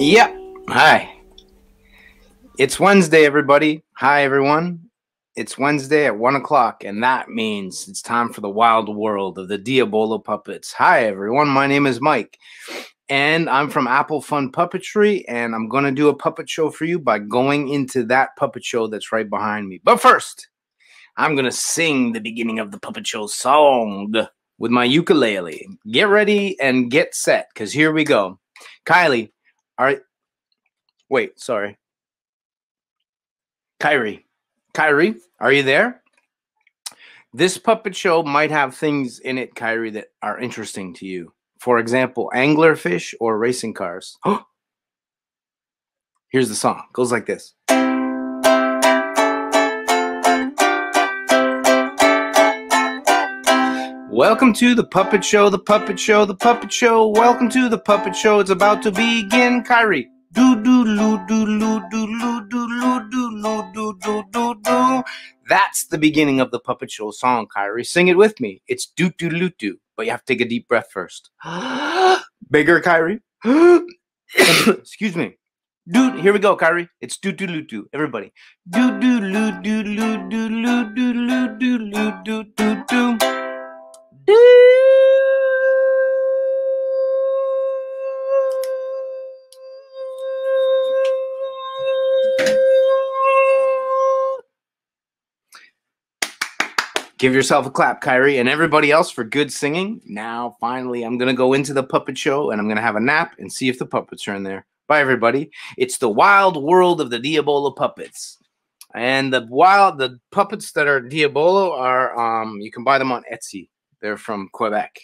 Yep. Hi. It's Wednesday, everybody. Hi, everyone. It's Wednesday at one o'clock, and that means it's time for the wild world of the Diabolo puppets. Hi, everyone. My name is Mike, and I'm from Applefun Puppetry, and I'm going to do a puppet show for you by going into that puppet show that's right behind me. But first, I'm going to sing the beginning of the puppet show song with my ukulele. Get ready and get set, because here we go. Kylie, all right. Wait, sorry. Kyrie. Kyrie, are you there? This puppet show might have things in it, Kyrie, that are interesting to you. For example, anglerfish or racing cars. Here's the song. It goes like this. Welcome to the Puppet Show, the Puppet Show, the Puppet Show. Welcome to the Puppet Show. It's about to begin. Kyrie. Do do do do do do loo do loo do do do do do. That's the beginning of the Puppet Show song, Kyrie. Sing it with me. It's do do do do, but you have to take a deep breath first. Bigger, Kyrie. Excuse me. Dude, here we go, Kyrie. It's do do loo do. Everybody. Do do do do do do do do do do do do. Give yourself a clap, Kyrie, and everybody else for good singing. Now, finally, I'm going to go into the puppet show and I'm going to have a nap and see if the puppets are in there. Bye, everybody. It's the wild world of the Diabolo puppets. And the wild, the puppets that are Diabolo are, um, you can buy them on Etsy. They're from Quebec.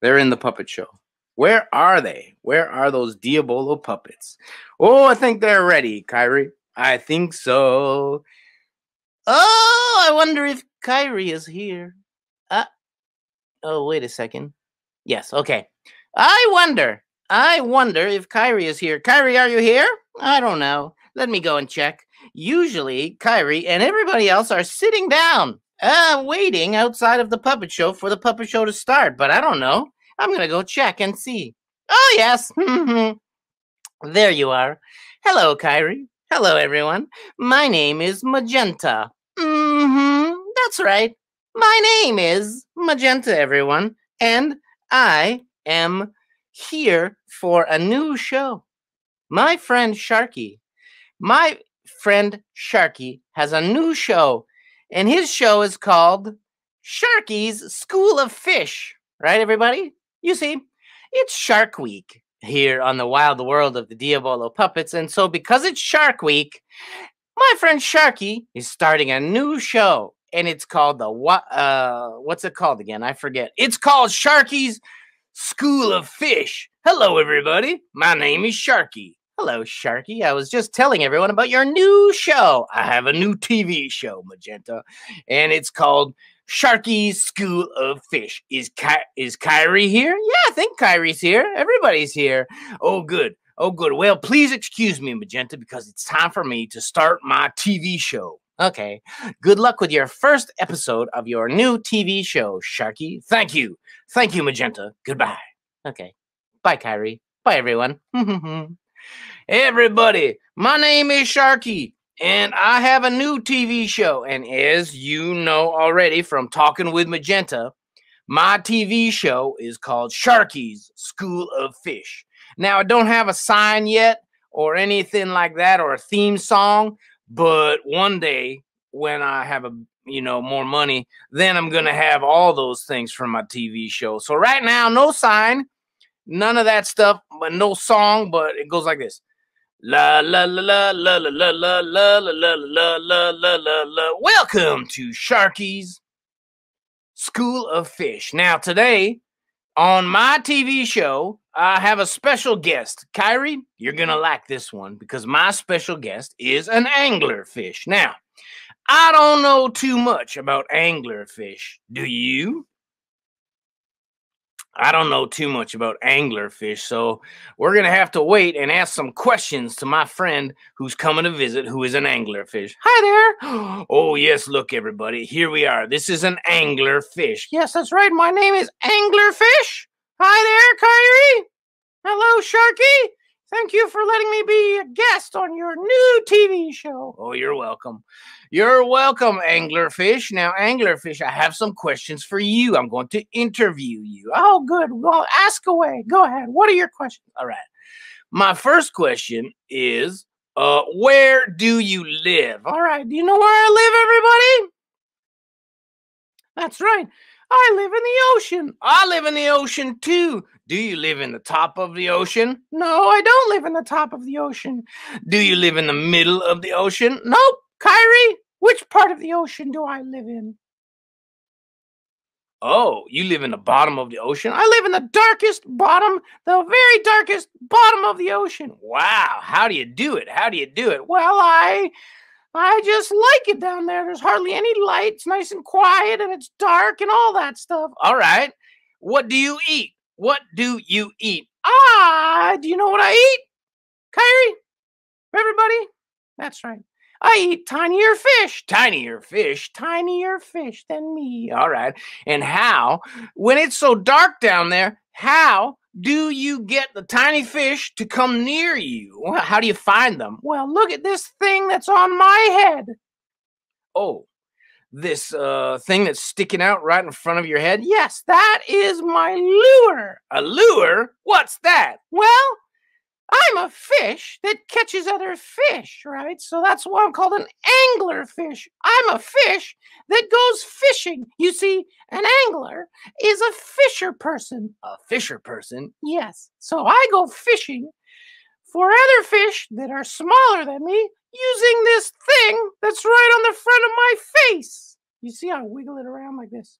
They're in the puppet show. Where are they? Where are those Diabolo puppets? Oh, I think they're ready, Kyrie. I think so. Oh, I wonder if Kyrie is here. Uh, oh, wait a second. Yes, okay. I wonder. I wonder if Kyrie is here. Kyrie, are you here? I don't know. Let me go and check. Usually, Kyrie and everybody else are sitting down, uh, waiting outside of the puppet show for the puppet show to start. But I don't know. I'm going to go check and see. Oh, yes. there you are. Hello, Kyrie. Hello, everyone. My name is Magenta. Mm-hmm. That's right. My name is Magenta, everyone, and I am here for a new show. My friend Sharky, my friend Sharky has a new show, and his show is called Sharky's School of Fish. Right, everybody? You see, it's Shark Week here on the wild world of the Diabolo puppets, and so because it's Shark Week, my friend Sharky is starting a new show, and it's called the what? Uh, what's it called again? I forget. It's called Sharky's School of Fish. Hello, everybody. My name is Sharky. Hello, Sharky. I was just telling everyone about your new show. I have a new TV show, Magenta, and it's called Sharky's School of Fish. Is Ky- is Kyrie here? Yeah, I think Kyrie's here. Everybody's here. Oh, good. Oh, good. Well, please excuse me, Magenta, because it's time for me to start my TV show. Okay. Good luck with your first episode of your new TV show, Sharky. Thank you. Thank you, Magenta. Goodbye. Okay. Bye, Kyrie. Bye, everyone. everybody. My name is Sharky, and I have a new TV show. And as you know already from talking with Magenta, my TV show is called Sharky's School of Fish. Now, I don't have a sign yet or anything like that or a theme song, but one day when I have a you know more money, then I'm gonna have all those things for my TV show. So right now, no sign, none of that stuff, but no song, but it goes like this. La la la la la la la la la la la la la la la Welcome to Sharky's School of Fish. Now today on my TV show, I have a special guest. Kyrie, you're going to like this one because my special guest is an anglerfish. Now, I don't know too much about anglerfish. Do you? I don't know too much about anglerfish, so we're going to have to wait and ask some questions to my friend who's coming to visit, who is an anglerfish. Hi there. Oh, yes, look, everybody. Here we are. This is an anglerfish. Yes, that's right. My name is Anglerfish. Hi there, Kyrie. Hello, Sharky. Thank you for letting me be a guest on your new TV show. Oh, you're welcome. You're welcome, Anglerfish. Now, Anglerfish, I have some questions for you. I'm going to interview you. Oh, good. Well, ask away. Go ahead. What are your questions? All right. My first question is uh, where do you live? All right. Do you know where I live, everybody? That's right. I live in the ocean. I live in the ocean too. Do you live in the top of the ocean? No, I don't live in the top of the ocean. Do you live in the middle of the ocean? Nope. Kyrie, which part of the ocean do I live in? Oh, you live in the bottom of the ocean? I live in the darkest bottom, the very darkest bottom of the ocean. Wow, how do you do it? How do you do it? Well, I I just like it down there. There's hardly any light. It's nice and quiet and it's dark and all that stuff. All right. What do you eat? What do you eat? Ah, do you know what I eat? Kyrie? Everybody? That's right. I eat tinier fish, tinier fish, tinier fish than me. All right. And how, when it's so dark down there, how do you get the tiny fish to come near you? How do you find them? Well, look at this thing that's on my head. Oh, this uh, thing that's sticking out right in front of your head? Yes, that is my lure. A lure? What's that? Well, I'm a fish that catches other fish, right? So that's why I'm called an angler fish. I'm a fish that goes fishing. You see, an angler is a fisher person. A fisher person? Yes. So I go fishing for other fish that are smaller than me using this thing that's right on the front of my face. You see, I wiggle it around like this.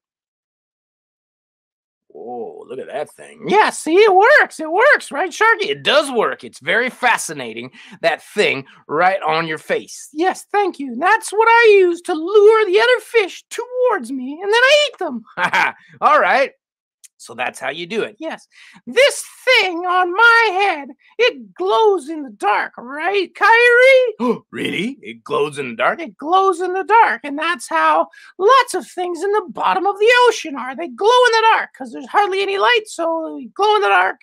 Oh, look at that thing. Yeah, see, it works. It works, right, Sharky? It does work. It's very fascinating, that thing right on your face. Yes, thank you. That's what I use to lure the other fish towards me, and then I eat them. All right. So that's how you do it. Yes. This thing on my head, it glows in the dark, right, Kyrie? really? It glows in the dark? It glows in the dark. And that's how lots of things in the bottom of the ocean are. They glow in the dark because there's hardly any light. So they glow in the dark.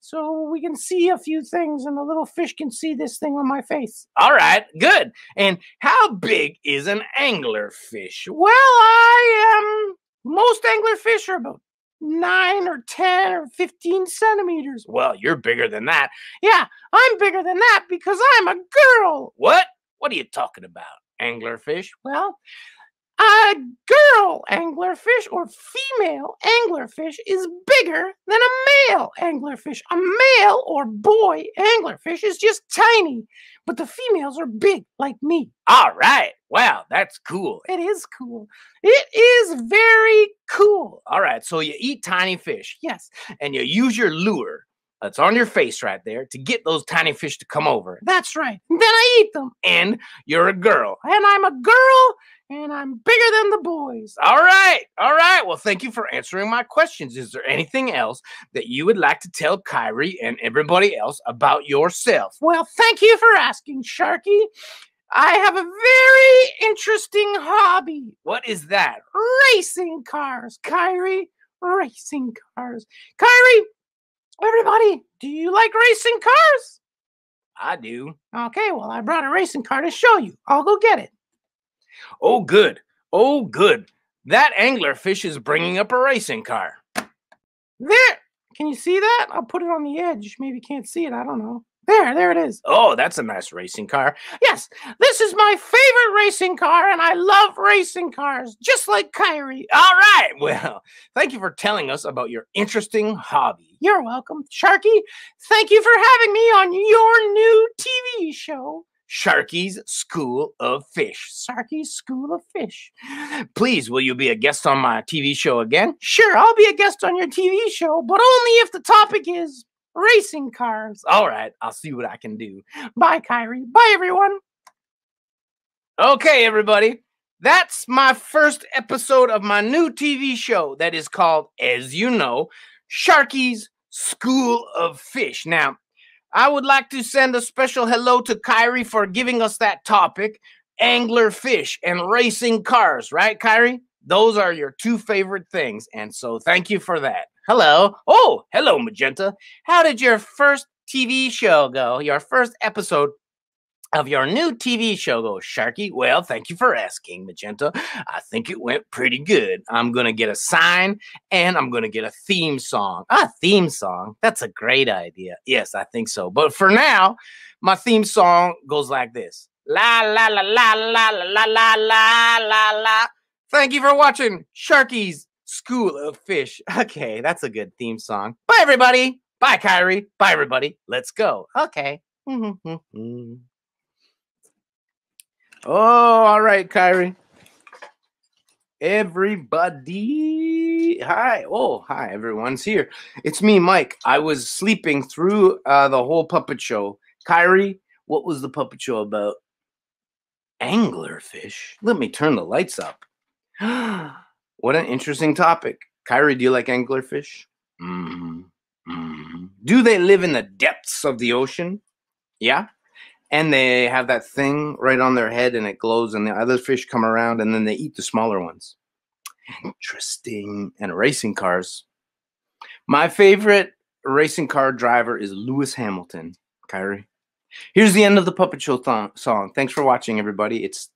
So we can see a few things, and the little fish can see this thing on my face. All right, good. And how big is an angler fish? Well, I am. Most angler fish are about nine or 10 or 15 centimeters. Well, you're bigger than that. Yeah, I'm bigger than that because I'm a girl. What? What are you talking about, anglerfish? Well, a girl anglerfish or female anglerfish is bigger than a male anglerfish. A male or boy anglerfish is just tiny, but the females are big like me. All right. Wow, that's cool. It is cool. It is very cool. All right. So you eat tiny fish. Yes. And you use your lure that's on your face right there to get those tiny fish to come over. That's right. Then I eat them. And you're a girl. And I'm a girl and I'm bigger than the boys. All right. All right. Well, thank you for answering my questions. Is there anything else that you would like to tell Kyrie and everybody else about yourself? Well, thank you for asking, Sharky. I have a very interesting hobby. What is that? Racing cars, Kyrie. Racing cars. Kyrie, everybody, do you like racing cars? I do. Okay, well, I brought a racing car to show you. I'll go get it. Oh, good. Oh, good. That angler fish is bringing up a racing car. There. Can you see that? I'll put it on the edge. Maybe you can't see it. I don't know. There, there it is. Oh, that's a nice racing car. Yes, this is my favorite racing car, and I love racing cars, just like Kyrie. All right. Well, thank you for telling us about your interesting hobby. You're welcome. Sharky, thank you for having me on your new TV show. Sharky's School of Fish. Sharky's School of Fish. Please, will you be a guest on my TV show again? Sure, I'll be a guest on your TV show, but only if the topic is racing cars. All right, I'll see what I can do. Bye, Kyrie. Bye, everyone. Okay, everybody. That's my first episode of my new TV show that is called, as you know, Sharky's School of Fish. Now, I would like to send a special hello to Kyrie for giving us that topic angler fish and racing cars, right, Kyrie? Those are your two favorite things. And so thank you for that. Hello. Oh, hello, Magenta. How did your first TV show go? Your first episode of your new TV show go, Sharky? Well, thank you for asking, Magenta. I think it went pretty good. I'm going to get a sign and I'm going to get a theme song. A theme song? That's a great idea. Yes, I think so. But for now, my theme song goes like this La la la la la la la la la la la. Thank you for watching Sharky's School of Fish. Okay, that's a good theme song. Bye, everybody. Bye, Kyrie. Bye, everybody. Let's go. Okay. Mm-hmm, mm-hmm. Oh, all right, Kyrie. Everybody, hi. Oh, hi, everyone's here. It's me, Mike. I was sleeping through uh, the whole puppet show. Kyrie, what was the puppet show about? Anglerfish. Let me turn the lights up. what an interesting topic. Kyrie, do you like anglerfish? Mm-hmm. Mm-hmm. Do they live in the depths of the ocean? Yeah and they have that thing right on their head and it glows and the other fish come around and then they eat the smaller ones. Interesting. And racing cars. My favorite racing car driver is lewis hamilton. Kyrie. Here's the end of the puppet show th- song. Thanks for watching everybody. It's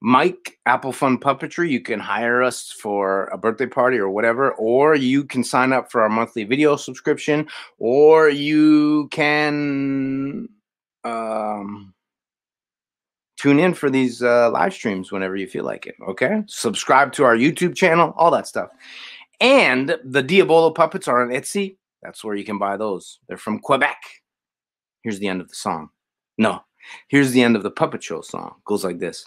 mike applefun puppetry. You can hire us for a birthday party or whatever or you can sign up for our monthly video subscription or you can um, tune in for these uh, live streams whenever you feel like it. Okay. Subscribe to our YouTube channel, all that stuff. And the Diabolo puppets are on Etsy. That's where you can buy those. They're from Quebec. Here's the end of the song. No, here's the end of the puppet show song. Goes like this.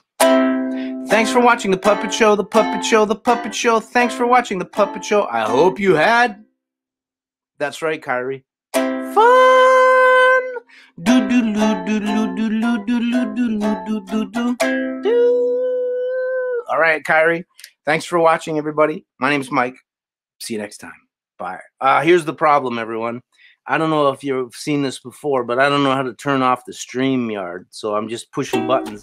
Thanks for watching the puppet show, the puppet show, the puppet show. Thanks for watching the puppet show. I hope you had. That's right, Kyrie. Do do do do do do do do do do do do. All right, Kyrie. Thanks for watching, everybody. My name's Mike. See you next time. Bye. Uh, here's the problem, everyone. I don't know if you've seen this before, but I don't know how to turn off the StreamYard. So I'm just pushing buttons